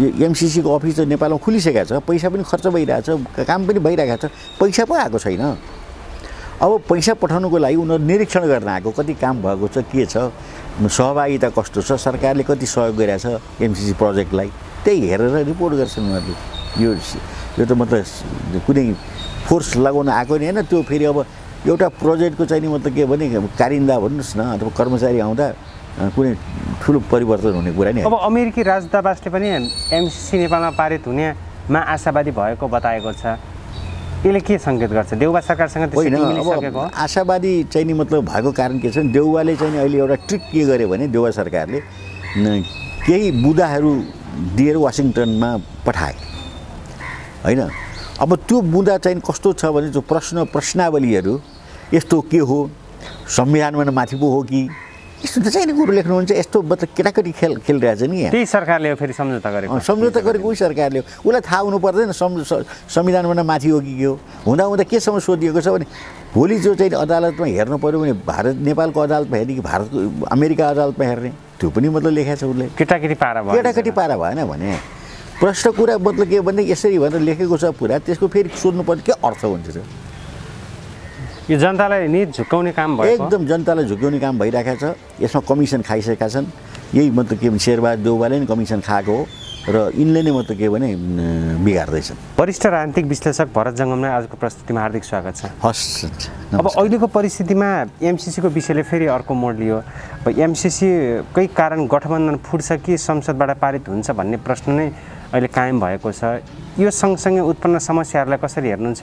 एमसिसीको office त नेपालमा खुलिसकेको छ पैसा पनि खर्च भइरहेछ काम पनि भइरहेको छ पैसा पो आएको छैन। अब पैसा पठाउनुको लागि उनीहरू निरीक्षण गर्न आएको कति काम भएको छ के छ सहभागिता कस्तो छ सरकारले कति सहयोग गरिरहेछ एमसिसी प्रोजेक्टलाई। त्यही हेरेर रिपोर्ट गर्छन् उनीहरूले। यो यो त मतलब कुनै फोर्स लगाउन आएको नि होइन त्यो फेरि अब एउटा प्रोजेक्टको चाहिँ नि मतलब के भने कारिन्दा भन्नुहोस् न अथवा कर्मचारी आउँदा कुनै ठुलो परिवर्तन हुने कुरा नि अब अमेरिकी राजदूतावासले पनि एमसिसी नेपालमा पारित हुनेमा आशावादी भएको बताएको छ। यसले के सङ्केत गर्छ? देउबा सरकारसँग होइन आशावादी चाहिँ नि मतलब भएको कारण के छ भने देउवाले चाहिँ अहिले एउटा ट्रिक के गर्यो भने देउवा सरकारले केही बुदाहरू दिएर वासिङटनमा पठाए। होइन? अब त्यो बुँदा चाहिँ कस्तो छ भने त्यो प्रश्न प्रश्नावलीहरू यस्तो के हो? संविधानमा माथि पो हो कि? यस्तो त चाहिँ नि कुरो लेख्नुहुन्छ यस्तो मतलब केटाकेटी खेल खेलिरहेछ नि यहाँ। त्यही सरकारले फेरि सम्झौता गरेको। सम्झौता गरेको उही सरकारले हो। उसलाई थाहा हुनु पर्दैन सं स- संविधानभन्दा माथि हो कि के हो। हुँदा हुँदा केसम्म सोधिएको छ भने भोलि जो चाहिँ अदालतमा हेर्नु पऱ्यो भने भारत नेपालको अदालतमा हेर्ने कि भारतको अमेरिका अदालतमा हेर्ने त्यो पनि मतलब लेखेको छ उसले। केटाकेटी पारा भयो केटाकेटी पारा भएन भने प्रश्न कुरा मतलब के भने यसरी भनेर लेखेको छ पुरा त्यसको फेरि सोध्नु पर्ने के अर्थ हुन्छ यो जनतालाई नि झुक्काउने काम भएको? एकदम जनतालाई झुक्याउने काम भइरहेको छ। यसमा कमिसन खाइसकेका छन्। यही मतलब के भने शेरबहादुर देउवाले नै कमिसन खाएको हो र यिनले नै मतलब के भने बिगार्दैछन्। वरिष्ठ राजनीतिक विश्लेषक भरत जङ्गमलाई आजको प्रस्तुतिमा हार्दिक स्वागत छ। हस् अब अहिलेको परिस्थितिमा एमसिसीको विषयले फेरि अर्को मोड लियो। अब एमसिसीकै कारण गठबन्धन फुट्छ कि संसदबाट पारित हुन्छ भन्ने प्रश्न नै अहिले कायम भएको छ। यो सँगसँगै उत्पन्न समस्याहरूलाई कसरी हेर्नुहुन्छ?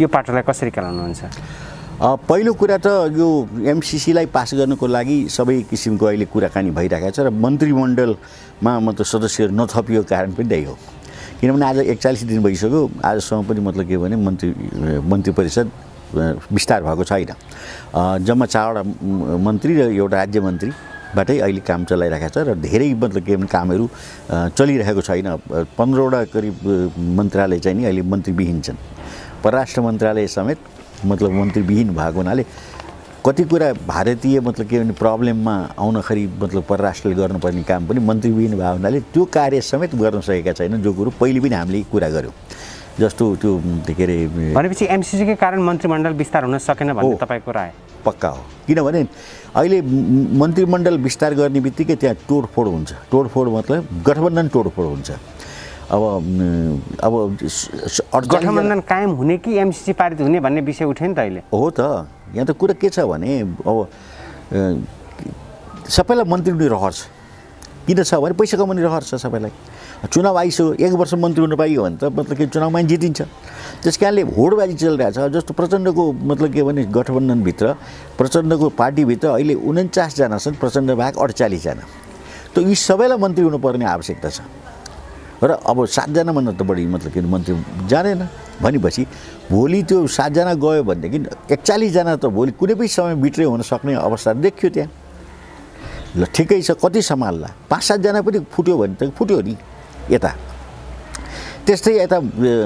यो पाटोलाई कसरी खेलाउनुहुन्छ? अ, पहिलो कुरा त यो एमसिसीलाई पास गर्नको लागि सबै किसिमको अहिले कुराकानी भइरहेको छ र मन्त्रीमण्डलमा मतलब सदस्यहरू नथपिएको कारण पनि त्यही हो। किनभने आज एकचालिस दिन भइसक्यो आजसम्म पनि मतलब के भने मन्त्री मन्त्री परिषद विस्तार भएको छैन। जम्मा चारवटा मन्त्री र एउटा राज्य मन्त्रीबाटै अहिले काम चलाइरहेको छ र धेरै मतलब के भने कामहरू चलिरहेको छैन। पन्ध्रवटा करिब मन्त्रालय चाहिँ नि अहिले मन्त्रीविहीन छन्। परराष्ट्र मन्त्रालय समेत मतलब मन्त्रीविहीन भएको हुनाले कति कुरा भारतीय मतलब के भने प्रब्लममा आउनखेरि मतलब परराष्ट्रले गर्नुपर्ने काम पनि मन्त्रीविहीन भएको हुनाले त्यो कार्य समेत गर्न सकेका छैनन् जो कुरो पहिले पनि हामीले कुरा गऱ्यौँ जस्तो त्यो के अरे भनेपछि एमसिसीकै कारण मन्त्रीमण्डल विस्तार हुन सकेन भन्ने। तपाईँको राय? पक्का हो। किनभने अहिले मन्त्रीमण्डल विस्तार गर्ने बित्तिकै त्यहाँ तोडफोड हुन्छ। तोडफोड मतलब गठबन्धन तोडफोड हुन्छ। अब अब स- स- 48 जना- गठबन्धन कायम हुने कि एमसिसी पारित हुने भन्ने विषय उठ्यो नि त अहिले? हो त। यहाँ त कुरा के छ भने अब सबैलाई मन्त्री हुने रहर छ। किन छ भने पैसा कमाउने रहर छ सबैलाई। चुनाव आइसक्यो एक वर्ष मन्त्री हुनु पाइयो भने त मतलब के चुनावमा जितिन्छ। त्यस कारणले होडबाजी चलिरहेछ जस्तो प्रचण्डको मतलब के भने गठबन्धनभित्र प्रचण्डको पार्टीभित्र अहिले उन्चासजना छन् प्रचण्ड बाहेक अडचालिसजना त यी सबैलाई मन्त्री हुनुपर्ने आवश्यकता छ। र अब सातजनाभन्दा त बढी मतलब के मन्त्री जाँदैन। भनेपछि भोलि त्यो सातजना गयो भनेदेखि एकचालिसजना त भोलि कुनै पनि समय बिट्रे हुन सक्ने अवस्था देखियो त्यहाँ। ल ठिकै छ कति सम्हाल्ला? पाँच सातजना पनि फुट्यो भने त फुट्यो नि यता। त्यस्तै यता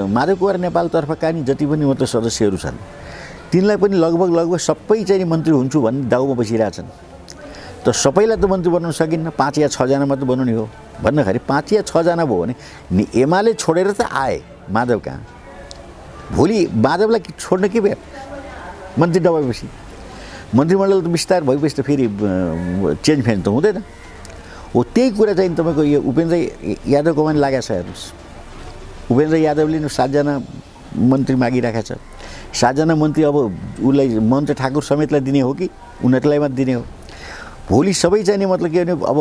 माधव कुमार नेपालतर्फका नि जति पनि मतलब सदस्यहरू छन् तिनलाई पनि लगभग लगभग सबै चाहिँ मन्त्री हुन्छु भन्ने दाउमा बसिरहेछन्। त सबैलाई त मन्त्री बनाउन सकिन्न। पाँच या छजना मात्र बनाउने हो। भन्दाखेरि पाँच या छजना भयो भने नि एमाले छोडेर त आए। माधव कहाँ? भोलि माधवलाई छोड्न के भयो? मन्त्री दबाएपछि मन्त्रीमण्डल त विस्तार भएपछि त फेरि चेन्ज फेन्ज त हुँदैन। हो त्यही कुरा चाहिँ तपाईँको यो उपेन्द्र यादवको पनि लागेको छ हेर्नुहोस्। उपेन्द्र यादवले नि सातजना मन्त्री मागिरहेको छ। सातजना मन्त्री अब उसलाई मन्त्री ठाकुर समेतलाई दिने हो कि? उनीहरूलाई मात्र दिने हो? भोलि सबै चाहिँ नि मतलब के भने अब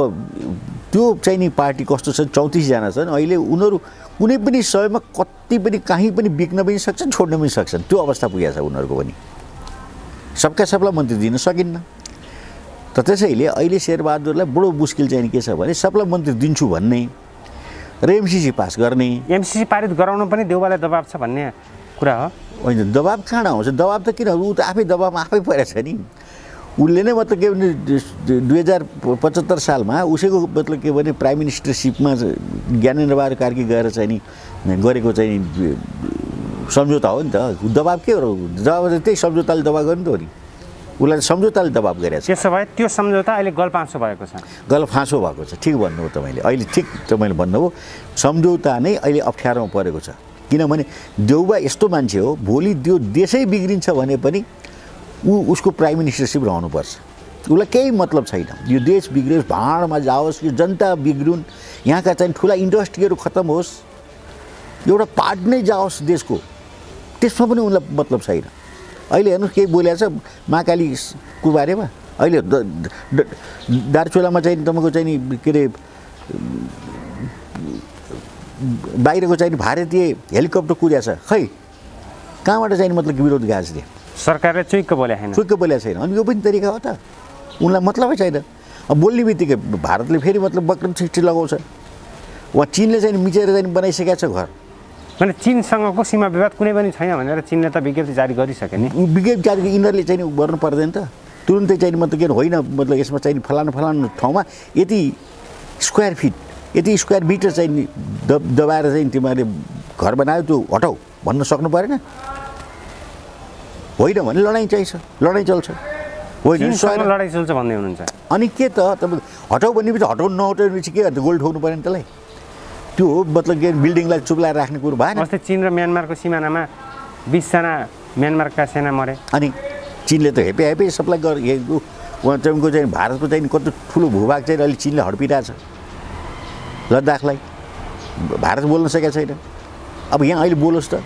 त्यो चाहिँ नि पार्टी कस्तो छ चौतिसजना छन् अहिले उनीहरू कुनै पनि समयमा कति पनि कहीँ पनि बिक्न पनि सक्छन् छोड्न पनि सक्छन्। त्यो अवस्था पुगेको छ उनीहरूको पनि। सबका सबलाई मन्त्री दिन सकिन्न। त त्यसैले अहिले शेरबहादुरलाई बडो मुस्किल चाहिँ के छ भने सबलाई मन्त्री दिन्छु भन्ने र एमसिसी पास गर्ने। एमसिसी पारित गराउन पनि देउबालाई दबाब छ भन्ने कुरा हो। होइन दबाब कहाँ आउँछ? दबाब त किन ऊ त आफै दबाबमा आफै परेछ नि। उसले नै मतलब के भने दुई हजार पचहत्तर सालमा उसैको मतलब के भने प्राइम मिनिस्टरसिपमा ज्ञानेन्द्र बहादुर कार्की गएर चाहिँ नि गरेको चाहिँ सम्झौता हो नि त। दबाब के हो दबाब त्यही सम्झौताले दबाब गर्नु त हो नि। उसलाई सम्झौताले दबाब गरेको छ। त्यसो भए त्यो सम्झौता अहिले गलपाँचो भएको छ। गलत फाँसो भएको छ। ठिक भन्नुभयो तपाईँले। अहिले ठिक तपाईँले भन्नुभयो सम्झौता नै अहिले अप्ठ्यारोमा परेको छ। किनभने देउबा यस्तो मान्छे हो भोलि त्यो देशै बिग्रिन्छ भने पनि ऊ उसको प्राइम मिनिस्टरसिप रहनुपर्छ। उसलाई केही मतलब छैन। यो देश बिग्रियोस् भाँडमा जाओस् यो जनता बिग्रुन् यहाँका चाहिँ ठुला इन्डस्ट्रीहरू खत्तम होस् एउटा पार्ट नै जाओस् देशको। त्यसमा पनि उनलाई मतलब छैन। अहिले हेर्नुहोस् केही बोलेको छ महाकालीको बारेमा अहिले दार्चुलामा चाहिँ तपाईँको चाहिँ के अरे बाहिरको चाहिँ भारतीय हेलिकप्टर कुद्या छ। खै कहाँबाट चाहिँ मतलब विरोध त्यो सरकारले चुइक्क बोले होइन चुक्क बोलेको छैन। अनि यो पनि तरिका हो त। उनलाई मतलबै छैन। अब बोल्ने बित्तिकै भारतले फेरि मतलब वक्रम सृष्टि लगाउँछ। उहाँ चिनले चाहिँ मिचेर चाहिँ बनाइसकेको छ घर। भने चिनसँगको सीमा विवाद कुनै पनि छैन भनेर चिनले त विज्ञप्ति जारी गरिसके नि। विज्ञान जातिको यिनीहरूले चाहिँ गर्नु पर्दैन त। तुरुन्तै चाहिँ मतलब के होइन मतलब यसमा चाहिँ फलानु फलानु ठाउँमा यति स्क्वायर फिट यति स्क्वायर मिटर चाहिँ नि द दबाएर चाहिँ तिमीहरूले घर बनायो त्यो हटाउ भन्न सक्नु परेन। होइन भने लडाइँ चाहिन्छ लडाइँ चल्छ। होइन लडाइँ चल्छ भन्दै हुनुहुन्छ। अनि के त तपाईँ हटाउ भनेपछि हटाउनु नहटाउ भनेपछि के अन्त गोल ठोक्नु पऱ्यो नि त्यसलाई त्यो मतलब के बिल्डिङलाई चुप्लाएर राख्ने कुरो भएन। अस्ति चीन र म्यानमारको सिमानामा बिसजना म्यानमारका सेना मरे। अनि चिनले त हेपे हेपे सप्लाई गर हे- उ- उहाँ तपाईँको चाहिँ भारतको चाहिँ कति ठुलो भूभाग चाहिँ अहिले चिनले हडपिरहेको छ। लद्दाखलाई। भारत बोल्न सकेको छैन। अब यहाँ अहिले बोलोस् त।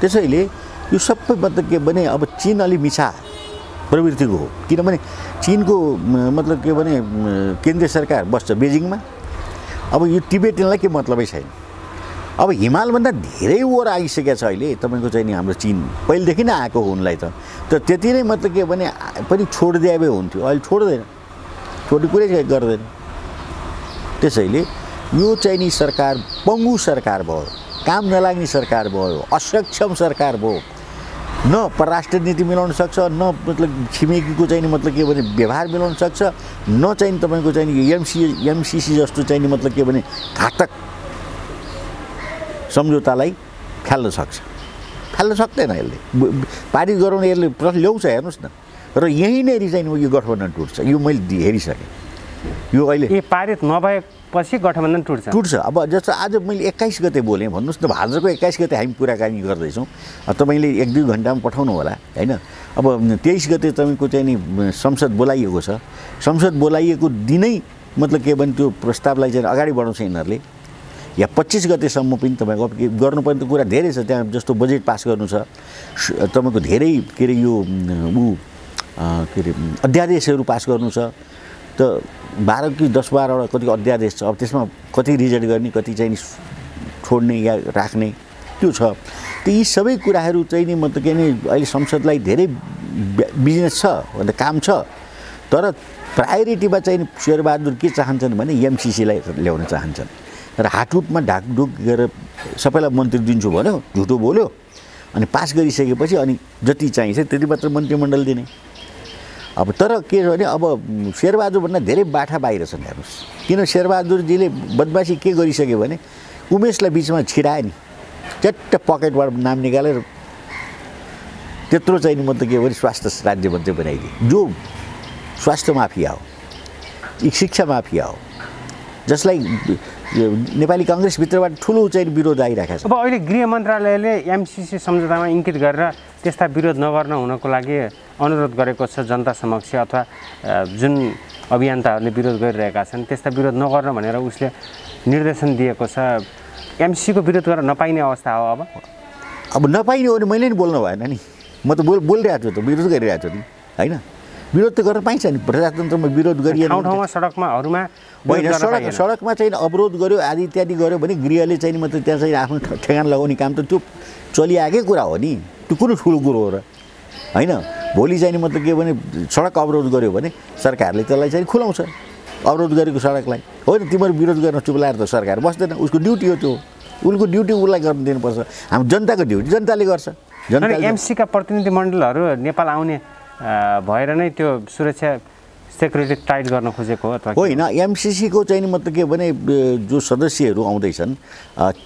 त्यसैले यो सबै मतलब के भने अब चिन अलि मिछा प्रवृत्तिको हो किनभने चिनको मतलब के भने केन्द्रीय सरकार बस्छ बेजिङमा अब यो टिबेटियनलाई के मतलबै छैन अब हिमालभन्दा धेरै ओर आइसकेको छ अहिले तपाईँको चाहिँ नि हाम्रो चिन पहिलेदेखि नै आएको हो उनलाई त त त्यति नै मतलब के भने पनि छोडिदिए भए हुन्थ्यो अहिले छोड्दैन छोड्ने कुरै गर्दैन त्यसैले यो चाहिँ नि सरकार पङ्गु सरकार भयो काम नलाग्ने सरकार भयो असक्षम सरकार भयो न परराष्ट्र नीति मिलाउन सक्छ न मतलब छिमेकीको चाहिँ नि मतलब के भने व्यवहार मिलाउन सक्छ न चाहिँ तपाईँको चाहिँ नि एमसी एमसिसी जस्तो चाहिँ नि मतलब के भने घातक सम्झौतालाई फाल्न सक्छ। फाल्न सक्दैन यसले। पारित गराउन यसले प्रश्न ल्याउँछ हेर्नुहोस् न। र चाहिँ नि यो गठबन्धन टुट्छ। यो मैले हेरिसकेँ। यो अहिले ए पारित नभएपछि गठबन्धन टुट्छ। टुट्छ। अब जस्तो आज मैले एक्काइस गते बोलेँ भन्नुहोस् न भाद्रको एक्काइस गते हामी कुराकानी गर्दैछौँ। तपाईँले एक दुई घन्टामा पठाउनु होला होइन? अब तेइस गते तपाईँको चाहिँ नि संसद बोलाइएको छ। संसद बोलाइएको दिनै मतलब के भने त्यो प्रस्तावलाई चाहिँ अगाडि बढाउँछ यिनीहरूले। या पच्चिस गतेसम्म पनि तपाईँको अब गर्नुपर्ने कुरा धेरै छ त्यहाँ जस्तो बजेट पास गर्नु छ। तपाईँको धेरै के अरे यो ऊ के अरे अध्यादेशहरू पास गर्नु छ। त बाह्र कि दस बाह्रवटा कति अध्यादेश छ। अब त्यसमा कति रिजेक्ट गर्ने कति चाहिँ नि छोड्ने या राख्ने त्यो छ। त यी सबै कुराहरू चाहिँ नि मतलब के नि अहिले संसदलाई धेरै बिजनेस छ अन्त काम छ। तर प्रायोरिटीमा चाहिँ शेरबहादुर के चाहन्छन् भने एमसिसीलाई ल्याउन चाहन्छन्। र हाटुटमा ढाकढुक गरेर सबैलाई मन्त्री दिन्छु भन्यो झुटो बोल्यो। अनि पास गरिसकेपछि अनि जति चाहिन्छ त्यति मात्र मन्त्रीमण्डल दिने। अब तर के छ भने अब शेरबहादुरभन्दा धेरै बाठा बाहिर छन् हेर्नुहोस्। किन शेरबहादुरजीले बदमासी के गरिसक्यो भने उमेशलाई बिचमा छिरायो नि। चट्ट पकेटबाट नाम निकालेर त्यत्रो चाहिँ नि मतलब के भने स्वास्थ्य राज्य मन्त्री बनाइदिए। जो स्वास्थ्य माफिया हो शिक्षा माफिया हो जसलाई नेपाली कङ्ग्रेसभित्रबाट ठुलो चाहिँ विरोध आइरहेको छ। अब अहिले गृह मन्त्रालयले एमसिसी सम्झौतामा इङ्कित गरेर त्यस्ता विरोध नगर्न हुनको लागि अनुरोध गरेको छ जनता समक्ष अथवा जुन अभियन्ताहरूले विरोध गरिरहेका छन् त्यस्ता विरोध नगर्न भनेर उसले निर्देशन दिएको छ। एमसिसीको विरोध गर्न नपाइने अवस्था हो अब। अब नपाइने हो भने मैले नि बोल्नु भएन नि। म त बोल बोलिरहेको छु त विरोध गरिरहेको छु नि होइन? विरोध त गर्न पाइन्छ नि। प्रजातन्त्रमा विरोध गरिएन विरोध होइन सडक। सडकमा चाहिँ अवरोध गर्यो आदि इत्यादि गर्यो भने गृहले चाहिँ नि मतलब त्यहाँ चाहिँ आफ्नो ठेगान लगाउने काम त त्यो चलिआएकै कुरा हो नि। त्यो कुन ठुलो कुरो हो र। होइन भोलि चाहिँ नि मतलब के भने सडक अवरोध गर्यो भने सरकारले त्यसलाई चाहिँ खुलाउँछ। अवरोध गरेको सडकलाई। होइन तिमीहरू विरोध गर्न चुप लाएर त सरकार बस्दैन। उसको ड्युटी हो त्यो। उसको ड्युटी उसलाई गर्न दिनुपर्छ। हाम्रो जनताको ड्युटी जनताले गर्छ। अनि जनताले एमसीका प्रतिनिधि मण्डलहरू नेपाल आउने भएर नै त्यो सुरक्षा सेक्युरिटी टाइट गर्न खोजेको? होइन एमसिसीको चाहिँ मतलब के भने जो सदस्यहरू आउँदैछन्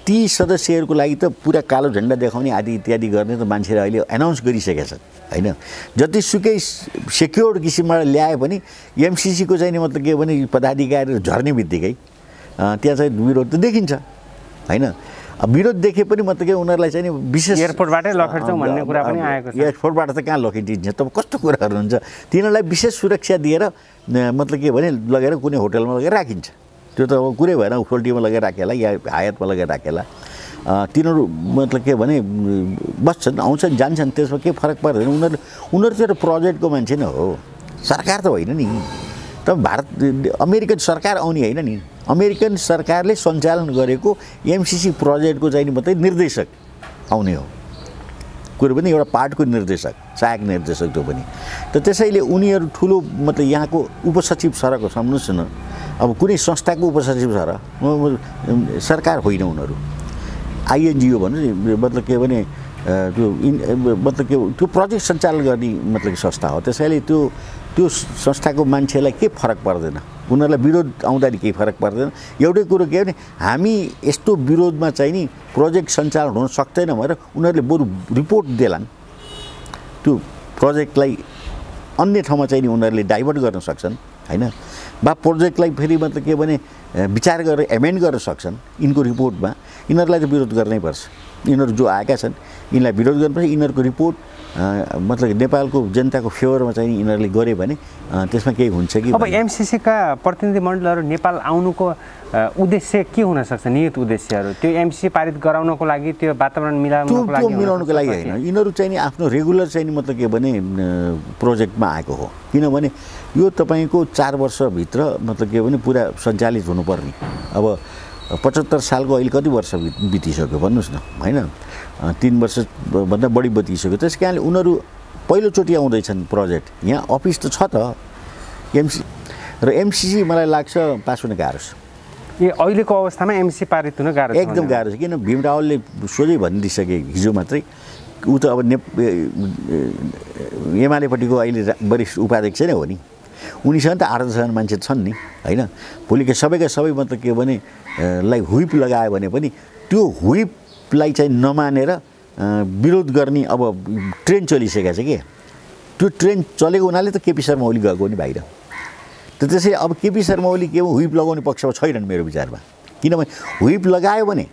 ती सदस्यहरूको लागि त पुरा कालो झन्डा देखाउने आदि इत्यादि गर्ने त मान्छेले अहिले एनाउन्स गरिसकेका छन् होइन जतिसुकै सेक्योर्ड किसिमबाट ल्यायो भने एमसिसीको चाहिँ नि मतलब के भने पदाधिकारीहरू झर्ने बित्तिकै त्यहाँ चाहिँ विरोध त देखिन्छ होइन विरोध देखे पनि मतलब के उनीहरूलाई चाहिँ नि विशेष एयरपोर्टबाटै लखेट्छौँ भन्ने कुरा पनि आएको छ। एयरपोर्टबाट त कहाँ लखेटिन्छ? तब कस्तो कुराहरू हुन्छ? तिनीहरूलाई विशेष सुरक्षा दिएर मतलब के भने लगेर कुनै होटलमा लगेर राखिन्छ। त्यो त अब कुरै भएन उखोल्टीमा लगेर राखेला या हायतमा लगेर राखेला। तिनीहरू मतलब के भने बस्छन् आउँछन् जान्छन् त्यसमा केही फरक पर्दैन। उनीहरू उनीहरू चाहिँ एउटा प्रोजेक्टको मान्छे नै हो। सरकार त होइन नि। त भारत अमेरिकन सरकार आउने होइन नि। अमेरिकन सरकारले सञ्चालन गरेको एमसिसी प्रोजेक्टको चाहिँ मात्रै निर्देशक आउने हो। कुरो पनि एउटा पार्टको निर्देशक सहायक निर्देशक त्यो पनि। त त्यसैले उनीहरू ठुलो मतलब यहाँको उपसचिव सरको सम्झनुहोस् न। अब कुनै संस्थाको उपसचिव सर सरकार होइन उनीहरू। आइएनजिओ भन्नु मतलब के भने त्यो मतलब के त्यो प्रोजेक्ट सञ्चालन गर्ने मतलब संस्था हो। त्यसैले त्यो त्यो संस्थाको मान्छेलाई के फरक पर्दैन? उनीहरूलाई विरोध आउँदा नि केही फरक पर्दैन। एउटै कुरो के भने हामी यस्तो विरोधमा चाहिँ नि प्रोजेक्ट सञ्चालन हुन सक्दैन भनेर उनीहरूले बरु रिपोर्ट देलान्। त्यो प्रोजेक्टलाई अन्य ठाउँमा चाहिँ नि उनीहरूले डाइभर्ट गर्न सक्छन् होइन? वा प्रोजेक्टलाई फेरि मतलब के भने विचार गरेर एमेन्ड गर्न सक्छन् यिनको रिपोर्टमा। यिनीहरूलाई त विरोध गर्नै पर्छ। यिनीहरू जो आएका छन् यिनलाई विरोध गर्नुपर्छ। यिनीहरूको रिपोर्ट मतलब जनताको जनताको फेभरमा चाहिँ यिनीहरूले गऱ्यो भने त्यसमा केही हुन्छ कि अब। एमसिसीका प्रतिनिधिमण्डलहरू नेपाल आउनुको उद्देश्य के हुनसक्छ नियत उद्देश्यहरू। त्यो एमसिसी पारित गराउनको लागि त्यो वातावरण मिलाउनको लागि मिलाउनुको लागि होइन। यिनीहरू चाहिँ नि आफ्नो रेगुलर चाहिँ नि मतलब के भने प्रोजेक्टमा आएको हो। किनभने यो तपाईँको चार वर्षभित्र मतलब के भने पुरा सञ्चालित हुनुपर्ने। अब पचहत्तर सालको अहिले कति वर्ष बित- बितिसक्यो भन्नुहोस् न होइन? तिन वर्षभन्दा बढी बितिसक्यो। त्यस कारणले उनीहरू पहिलोचोटि आउँदैछन् प्रोजेक्ट। यहाँ अफिस त छ त। एमसी र एमसिसी मलाई लाग्छ पास हुन गाह्रो छ। ए अहिलेको अवस्थामा एमसी पारित हुन गाह्रो छ एकदम। गाह्रो छ। किन? भीम रावलले सोझै भनिदिइसके हिजो मात्रै। ऊ त अब ने एमालेपट्टिको अहिले वरिष्ठ उपाध्यक्ष नै हो नि। उनीसँग त दसजना मान्छे छन् नि होइन? भोलिका सबैका सबै मतलब के भने लाई हुइप लगायो भने पनि त्यो हुइपलाई चाहिँ नमानेर विरोध गर्ने अब ट्रेन चलिसकेको छ कि? त्यो ट्रेन चलेको हुनाले त केपी शर्मा ओली गएको नि बाहिर त त्यसैले अब केपी शर्मा ओली के हुइप लगाउने पक्षमा छैनन् मेरो विचारमा। किनभने हुइप लगायो भने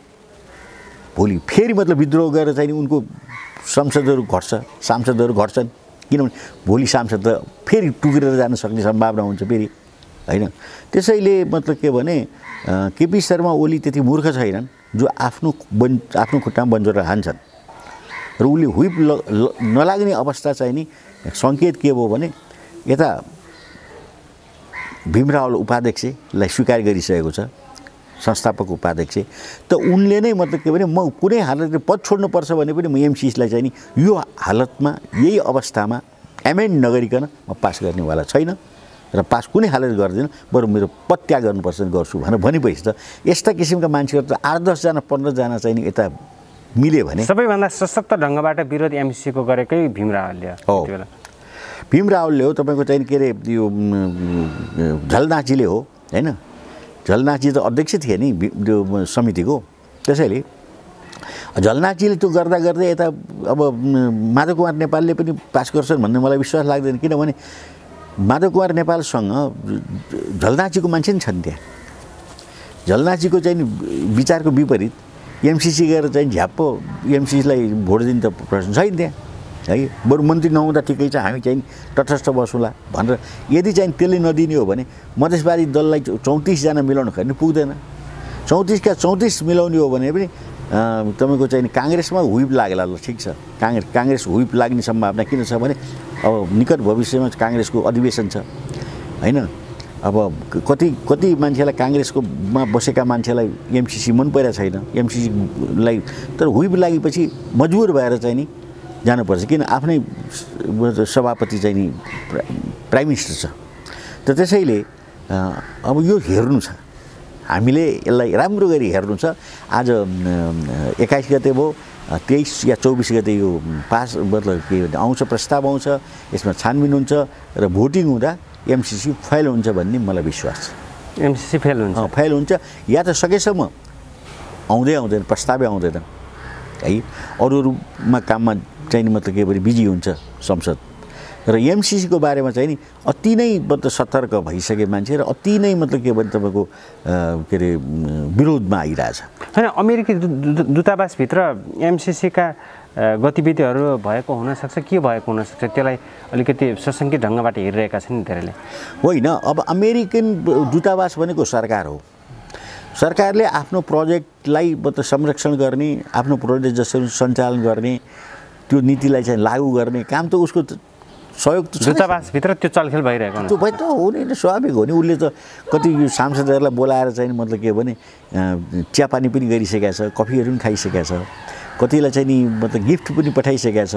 भोलि फेरि मतलब विद्रोह गरेर चाहिँ उनको संसदहरू घट्छ सांसदहरू घट्छन्। किनभने भोलि सांसद त फेरि टुक्रेर जान सक्ने सम्भावना हुन्छ फेरि होइन? त्यसैले मतलब के भने केपी शर्मा ओली त्यति मूर्ख छैनन् जो आफ्नो बन आफ्नो खुट्टामा बन्जोर हान्छन्। र उसले हुइप ल नलाग्ने अवस्था चाहिँ नि सङ्केत के भयो भने यता भीमरावल उपाध्यक्षलाई स्वीकार गरिसकेको छ। संस्थापक उपाध्यक्ष। त उनले नै मतलब के भने म कुनै हालतले पद छोड्नुपर्छ भने पनि म एमसिएसलाई चाहिँ नि यो हालतमा यही अवस्थामा एमेन्ड नगरिकन म पास गर्नेवाला छैन र पास कुनै हालत गर्दिनँ बरु मेरो पद त्याग गर्नुपर्छ गर्छु भनेर भनेपछि त यस्ता किसिमका मान्छेहरू त आठ दसजना पन्ध्रजना चाहिँ नि यता मिल्यो भने सबैभन्दा सशक्त ढङ्गबाट विरोध एमसिसीको गरेकै भीम रावलले हो। भीम रावलले हो तपाईँको चाहिँ के अरे यो म, झलनाथजीले हो होइन? झलनाथजी त अध्यक्ष थिए नि त्यो समितिको। त्यसैले झलनाथजीले त्यो गर्दा गर्दै यता अब माधव कुमार नेपालले पनि पास गर्छन् भन्ने मलाई विश्वास लाग्दैन। किनभने माधव कुमार नेपालसँग झलनाथजीको मान्छे नि छन् त्यहाँ। झलनाथजीको चाहिँ विचारको विपरीत एमसिसी गएर चाहिँ झ्याप्प एमसिसीलाई भोट दिने त प्रश्न छैन त्यहाँ। है बरु मन्त्री नहुँदा ठिकै छ हामी चाहिँ तटस्थ बसौँला भनेर। यदि चाहिँ त्यसले नदिने हो भने मधेसवादी दललाई चौतिसजना मिलाउनु खै पुग्दैन। चौतिसका चौतिस मिलाउने हो भने पनि तपाईँको चाहिँ काङ्ग्रेसमा हुइप लागेला ल ठिक छ। काङ्ग्रेस काङ्ग्रेस हुइप लाग्ने सम्भावना किन छ भने अब निकट भविष्यमा काङ्ग्रेसको अधिवेशन छ। होइन? अब कति कति मान्छेलाई काङ्ग्रेसको मा बसेका मान्छेलाई एमसिसी मन परेको छैन। एमसिसीलाई तर हुइप लागेपछि मजबुर भएर चाहिँ नि जानुपर्छ किन? आफ्नै सभापति चाहिँ नि प्रा- प्राइम मिनिस्टर छ। त त्यसैले अब यो हेर्नु छ। हामीले यसलाई राम्रो गरी हेर्नु छ। आज एक्काइस गते भयो तेइस या चौबिस गते यो पास मतलब के भन्छ आउँछ प्रस्ताव आउँछ यसमा छानबिन हुन्छ र भोटिङ हुँदा एमसिसी फेल हुन्छ भन्ने मलाई विश्वास छ। एमसिसी फेल हुन्छ। फेल हुन्छ। या त सकेसम्म आउँदै आउँदैन प्रस्तावै आउँदैन। है अरू अरूमा काममा चाहिँ नि मतलब के भने बिजी हुन्छ संसद। र एमसिसीको बारेमा चाहिँ नि अति नै मतलब सतर्क भइसके मान्छे र अति नै मतलब के भने तपाईँको के अरे विरोधमा आइरहेछ। होइन अमेरिकी दूतावासभित्र एमसिसीका गतिविधिहरू भएको हुनसक्छ के भएको हुनसक्छ त्यसलाई अलिकति सशङ्कित ढङ्गबाट हेरिरहेका छन् धेरैले। होइन अब अमेरिकन दूतावास भनेको सरकार हो। सरकारले आफ्नो प्रोजेक्टलाई मतलब संरक्षण गर्ने आफ्नो प्रोजेक्ट जसरी सञ्चालन गर्ने त्यो नीतिलाई चाहिँ लागू गर्ने काम त उसको सहयोग त। दूतावासभित्र त्यो चलखेल भइरहेको त्यो भए त हो नि स्वाभाविक हो नि उसले त कति यो सांसदहरूलाई बोलाएर चाहिँ मतलब के भने चियापानी पनि गरिसकेका छ कफीहरू पनि खाइसकेका छ कतिलाई चाहिँ नि मतलब गिफ्ट पनि पठाइसकेका छ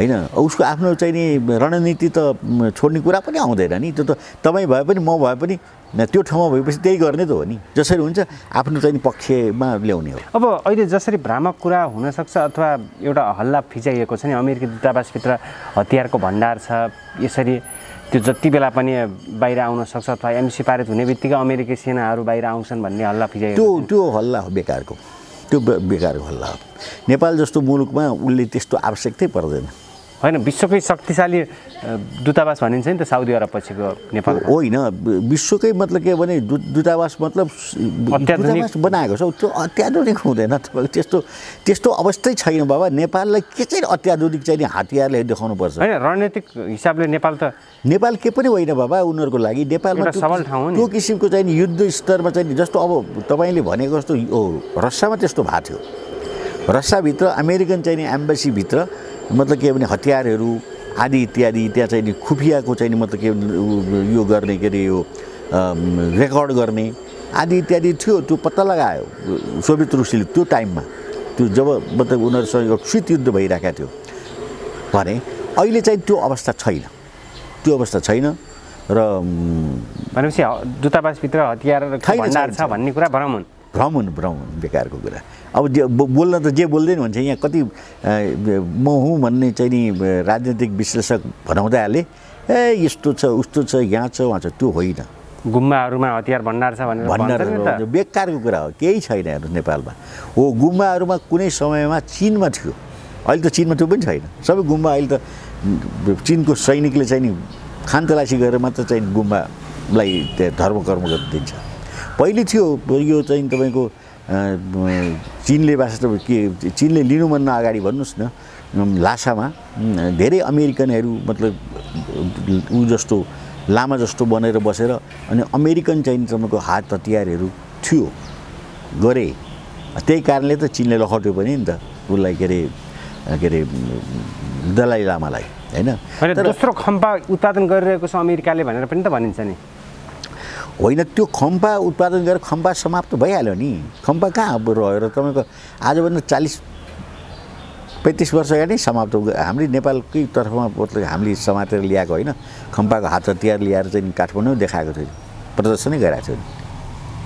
होइन उसको आफ्नो चाहिँ नि रणनीति त छोड्ने कुरा पनि आउँदैन नि। त्यो त तपाईँ भए पनि म भए पनि त्यो ठाउँमा भएपछि त्यही गर्ने त हो नि। जसरी हुन्छ आफ्नो चाहिँ पक्षमा ल्याउने हो। अब अहिले जसरी भ्रामक कुरा हुनसक्छ अथवा एउटा हल्ला फिजाइएको छ नि अमेरिकी दूतावासभित्र हतियारको भण्डार छ यसरी त्यो जति बेला पनि बाहिर आउन सक्छ अथवा एमसी पारित हुने बित्तिकै अमेरिकी सेनाहरू बाहिर आउँछन् भन्ने हल्ला फिजाइएको त्यो त्यो हल्ला हो बेकारको। त्यो बेकारको हल्ला हो। नेपाल जस्तो मुलुकमा उसले त्यस्तो आवश्यकतै पर्दैन। होइन विश्वकै शक्तिशाली दूतावास भनिन्छ नि त साउदी अरब पछिको नेपाल होइन विश्वकै मतलब के भने दूतावास मतलब दूतावास बनाएको छ। त्यो अत्याधुनिक हुँदैन तपाईँको। त्यस्तो त्यस्तो अवस्थै छैन बाबा। नेपाललाई के चाहिँ अत्याधुनिक चाहिँ हतियारले देखाउनुपर्छ? होइन रणनीतिक हिसाबले नेपाल त नेपाल के पनि होइन बाबा उनीहरूको लागि। नेपालमा सबल ठाउँ। त्यो किसिमको चाहिँ युद्ध स्तरमा चाहिँ जस्तो अब तपाईँले भनेको जस्तो रसियामा त्यस्तो भएको थियो। रसियाभित्र अमेरिकन चाहिँ नि एम्बेसीभित्र मतलब के भने हतियारहरू आदि इत्यादि त्यहाँ चाहिँ नि खुफियाको चाहिँ नि मतलब के भने यो गर्ने के अरे यो रेकर्ड गर्ने आदि इत्यादि थियो। त्यो पत्ता लगायो। सोभियत रुसले त्यो टाइममा। त्यो जब मतलब उनीहरूसँग एउटा शीत युद्ध भइरहेको थियो भने अहिले चाहिँ त्यो अवस्था छैन। त्यो अवस्था छैन र भनेपछि दूतावासभित्र हतियार छ। भन्ने कुरा भ्रम हुन्। भ्रम हुन् भ्रम हुन् बेकारको कुरा। अब जे बोल्न त जे बोल्दैन भन्छ यहाँ कति म हुँ भन्ने चाहिँ नि राजनीतिक विश्लेषक भनाउँदै हाले ए यस्तो छ उस्तो छ यहाँ छ उहाँ छ त्यो होइन। गुम्बाहरूमा हतियार भण्डार छ भनेर त। बेकारको कुरा हो केही छैन हेर्नु नेपालमा। हो गुम्बाहरूमा कुनै समयमा चिनमा थियो। अहिले त चिनमा त्यो पनि छैन। सबै गुम्बा अहिले त चिनको सैनिकले चाहिँ नि खान तलासी गरेर मात्र चाहिँ गुम्बालाई त्यहाँ धर्म कर्म गरिदिन्छ। पहिले थियो यो चाहिँ तपाईँको चिनले वास्तव के चिनले लिनुभन्दा अगाडि भन्नुहोस् न लासामा धेरै अमेरिकनहरू मतलब ऊ जस्तो लामा जस्तो बनेर बसेर अनि अमेरिकन चाहिँ तपाईँको हात हतियारहरू थियो गरे। त्यही कारणले त चिनले लखट्यो पनि नि त उसलाई के अरे के अरे दलाई लामालाई होइन? दोस्रो खम्पा उत्पादन गरिरहेको छ अमेरिकाले भनेर पनि त भनिन्छ नि। होइन त्यो खम्पा उत्पादन गरेर खम्पा समाप्त भइहाल्यो नि। खम्पा कहाँ अब रह्यो र तपाईँको आजभन्दा चालिस पैँतिस वर्ष अगाडि नै समाप्त हाम्रै नेपालकै तर्फमा मतलब हामीले समातेर ल्याएको होइन खम्पाको हात हतियार ल्याएर चाहिँ काठमाडौँ देखाएको थियो। प्रदर्शनै गराएको थियो।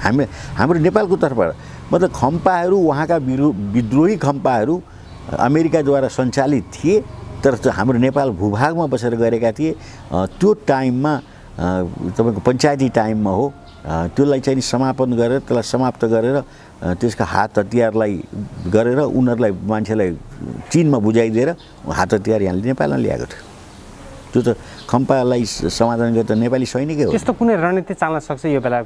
हामी हाम्रो नेपालको तर्फबाट मतलब खम्पाहरू उहाँका विरु विद्रोही खम्पाहरू अमेरिकाद्वारा सञ्चालित थिए तर हाम्रो नेपाल भूभागमा बसेर गरेका थिए। त्यो टाइममा तपाईँको पञ्चायती टाइममा हो। त्यसलाई चाहिँ समापन गरेर त्यसलाई समाप्त गरेर त्यसका हात हतियारलाई गरेर उनीहरूलाई मान्छेलाई चिनमा बुझाइदिएर हात हतियार यहाँले नेपालमा ल्याएको थियो। त्यो त खम्पालाई समाधान गरेर त नेपाली सैनिकै हो। त्यस्तो कुनै रणनीति चाल्न सक्छ यो बेला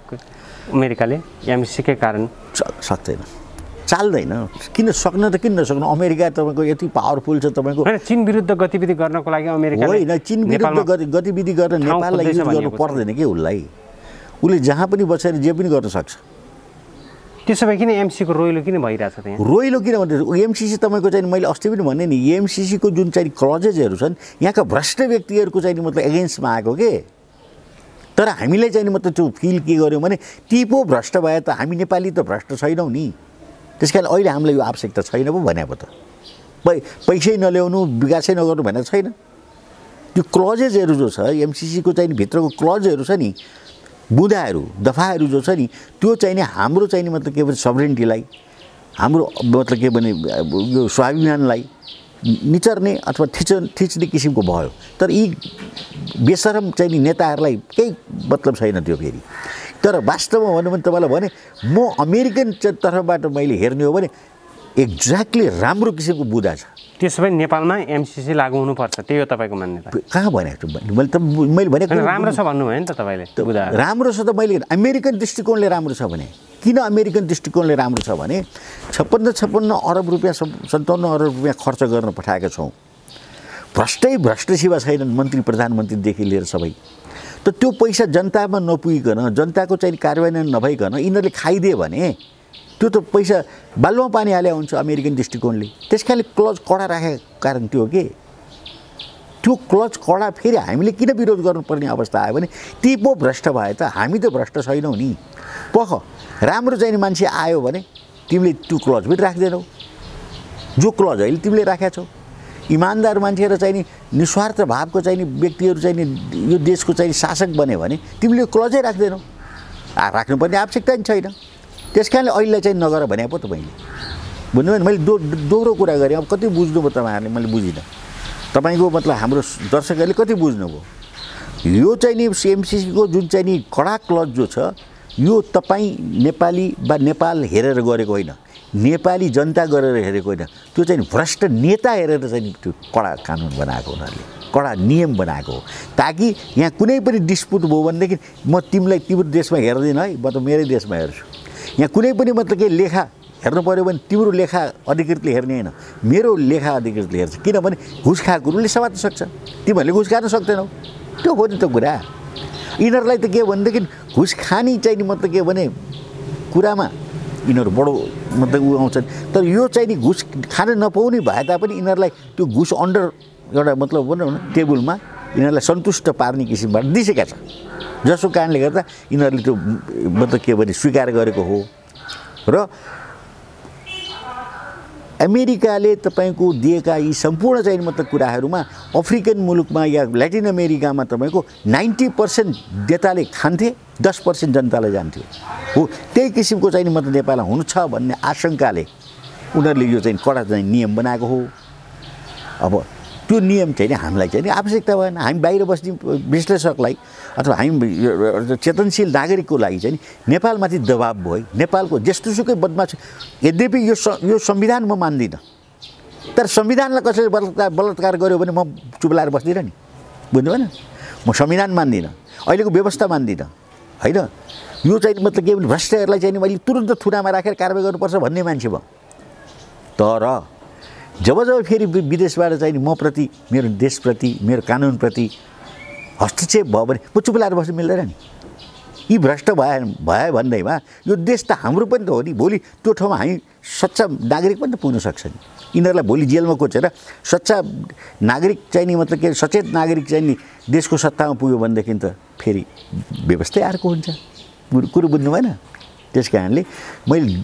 अमेरिकाले? एमसिसीकै कारण? स- सक्दैन। चाल्दैन। किन सक्न त किन नसक्नु अमेरिका तपाईँको यति पावरफुल छ तपाईँको। चिन विरुद्ध गतिविधि गर्नको लागि अमेरिकाले होइन चिन विरुद्ध गतिविधि गरेर नेपाललाई युज गर्नु छ। पर्दैन कि उसलाई? उसले जहाँ पनि बसेर जे पनि गर्न सक्छ। त्यसो भए किन एमसीको रोइलो किन भइरहेछ त्यहाँ रोइलो किन भन्दै एमसिसी तपाईँको चाहिँ मैले अस्ति पनि भने नि एमसिसीको जुन चाहिँ क्लजेजहरू छन् यहाँका भ्रष्ट व्यक्तिहरूको चाहिँ मतलब एगेन्स्टमा आएको के? तर हामीले चाहिँ मतलब त्यो फिल के गर्यौँ भने ती पो भ्रष्ट भए त हामी नेपाली त भ्रष्ट छैनौँ नि। त्यस कारण अहिले हामीलाई यो आवश्यकता छैन पो भने त। पै पैसै नल्याउनु विकासै नगर्नु भनेको छैन। त्यो क्लजेसहरू जो छ एमसिसीको चाहिँ भित्रको क्लजहरू छ नि बुँदाहरू दफाहरू जो छ नि त्यो चाहिँ नि हाम्रो चाहिँ नि मतलब के भन्छ सभरेन्टीलाई हाम्रो मतलब के भने यो स्वाभिमानलाई निचर्ने अथवा थिच थिच्ने किसिमको भयो। तर यी बेसरम चाहिँ नि नेताहरूलाई केही मतलब छैन त्यो फेरि। तर वास्तवमा भनौँ भने तपाईँलाई भने म अमेरिकन तर्फबाट मैले हेर्ने हो भने एक्ज्याक्टली राम्रो किसिमको बुधा छ। त्यसो भए नेपालमा एमसिसी लागू हुनुपर्छ त्यही हो तपाईँको मान्यता। कहाँ भनेको छु? मैले त मैले भनेको राम्रो छ भन्नुभयो नि त तपाईँले राम्रो छ त मैले अमेरिकन दृष्टिकोणले राम्रो छ भने किन अमेरिकन दृष्टिकोणले राम्रो छ भने छप्पन्न छप्पन्न अरब रुपियाँ सन्- सन्ताउन्न अरब रुपियाँ खर्च गर्न पठाएका छौँ। भ्रष्टै भ्रष्ट सेवा छैनन् मन्त्री प्रधानमन्त्रीदेखि लिएर सबै। त त्यो पैसा जनतामा नपुगिकन जनताको चाहिँ कार्यान्वयन नभइकन यिनीहरूले खाइदियो भने त्यो त पैसा बालुवा पानी हाले हुन्छ अमेरिकन दृष्टिकोणले। त्यस कारणले क्लज कडा राखेको कारण त्यो हो कि। त्यो क्लच कडा फेरि हामीले किन विरोध गर्नुपर्ने अवस्था आयो भने ती पो भ्रष्ट भए त हामी त भ्रष्ट छैनौँ नि। पख राम्रो चाहिँ मान्छे आयो भने तिमीले त्यो क्लच पनि राख्दैनौ। जो क्लज अहिले तिमीले राखेका छौ। इमान्दार मान्छे र नि निस्वार्थ भावको चाहिँ नि व्यक्तिहरू चाहिँ नि यो देशको चाहिँ शासक बन्यो भने तिमीले क्लजै राख्दैनौ। राख्नुपर्ने आवश्यकता नि छैन। त्यस कारणले अहिले चाहिँ नगर भने पो तपाईँले बुझ्नु भने मैले दो दोहोरो कुरा गरेँ। अब कति बुझ्नुभयो तपाईँहरूले मैले बुझिनँ। तपाईँको मतलब हाम्रो दर्शकहरूले कति बुझ्नुभयो यो चाहिँ नि एमसिसीको जुन चाहिँ नि कडा क्लज जो छ यो तपाईँ नेपाली वा नेपाल हेरेर गरेको होइन। नेपाली जनता गरेर हेरेको होइन। त्यो चाहिँ भ्रष्ट नेता हेरेर चाहिँ त्यो कडा कानुन बनाएको उनीहरूले कडा नियम बनाएको हो। ताकि यहाँ कुनै पनि डिस्प्युट भयो भनेदेखि म तिमीलाई तिम्रो देशमा हेर्दिनँ है म त मेरै देशमा हेर्छु। यहाँ कुनै पनि मतलब के लेखा हेर्नु पऱ्यो भने तिम्रो लेखा अधिकृतले हेर्ने होइन मेरो लेखा अधिकृतले हेर्छ। किनभने घुस खाएकोले समात्न सक्छ। तिमीहरूले घुस खान सक्दैनौ। त्यो हो नि त कुरा। यिनीहरूलाई त के भनेदेखि घुस खाने चाहिँ मतलब के भने कुरामा यिनीहरू बडो मतलब ऊ आउँछन्। तर यो चाहिँ नि घुस खान नपाउने भए तापनि यिनीहरूलाई त्यो घुस अन्डर एउटा मतलब भनौँ न टेबलमा यिनीहरूलाई सन्तुष्ट पार्ने किसिमबाट दिइसकेका छ जसको कारणले गर्दा यिनीहरूले त्यो मतलब के भने स्वीकार गरेको हो। र अमेरिकाले तपाईँको दिएका यी सम्पूर्ण चाहिँ मतलब कुराहरूमा अफ्रिकन मुलुकमा या ल्याटिन अमेरिकामा तपाईँको नाइन्टी पर्सेन्ट नेताले खान्थे दस पर्सेन्ट जनतालाई जान्थ्यो हो त्यही किसिमको चाहिँ मतलब नेपालमा हुनु छ भन्ने आशङ्काले उनीहरूले यो चाहिँ कडा चाहिँ नियम बनाएको हो। अब त्यो नियम चाहिँ नि हामीलाई चाहिँ नि आवश्यकता भएन। हामी बाहिर बस्ने विश्लेषकलाई अथवा हामी चेतनशील नागरिकको लागि चाहिँ नि नेपालमाथि दबाब भयो। नेपालको जस्तोसुकै बदमास यद्यपि यो यो संविधान म मान्दिनँ। तर संविधानलाई कसैले बलात्कार बलात्कार गर्यो भने म चुप लाएर बस्दिनँ नि। बुझ्नु भएन म संविधान मान्दिनँ। अहिलेको व्यवस्था मान्दिनँ। होइन? यो चाहिँ मतलब के भने भ्रष्टहरूलाई चाहिँ मैले तुरन्त थुनामा राखेर कारवाही गर्नुपर्छ भन्ने मान्छे भयो तर जब जब फेरि विदेशबाट चाहिँ नि मप्रति मेरो देशप्रति मेरो कानुनप्रति हस्तक्षेप भयो भने म चुप लाएर बस्नु मिल्दैन नि। यी भ्रष्ट भए भयो भन्दैमा यो देश त हाम्रो पनि त हो नि। भोलि त्यो ठाउँमा हामी सच्चा नागरिक पनि त पुग्न सक्छ नि। यिनीहरूलाई भोलि जेलमा कोचेर सच्चा नागरिक चाहिँ नि मतलब के सचेत नागरिक चाहिँ नि देशको सत्तामा पुग्यो भनेदेखि त फेरि व्यवस्थै अर्को हुन्छ। कुरो बुझ्नु भएन त्यस कारणले मैले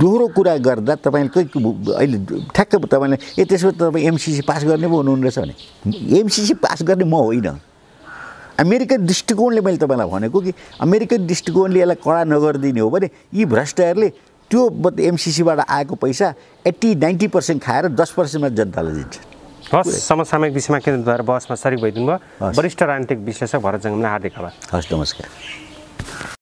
दोहोरो कुरा गर्दा तपाईँले कोही अहिले ठ्याक्क तपाईँले ए त्यसो तपाईँ एमसिसी पास गर्ने पो हुनुहुने रहेछ भने। एमसिसी पास गर्ने म होइन। अमेरिकन दृष्टिकोणले मैले तपाईँलाई भनेको कि अमेरिकन दृष्टिकोणले यसलाई कडा नगरिदिने हो भने यी भ्रष्टहरूले त्यो एमसिसीबाट आएको पैसा एट्टी नाइन्टी पर्सेन्ट खाएर दस पर्सेन्टमा जनतालाई दिन्छ। हस् समसामयिक विषयमा केन्द्रद्वारा बहसमा सरिक भइदिनु भयो। वरिष्ठ राजनीतिक विश्लेषक भरत जङ्गमलाई हार्दिक आभार। हस् नमस्कार।